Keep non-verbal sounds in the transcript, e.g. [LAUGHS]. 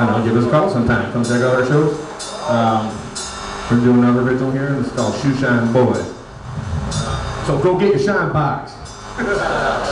I don't know, give us a call sometime. Come check out our shows. Um, we're doing another ritual here. It's called Shoeshine Boy. So go get your shine box. [LAUGHS]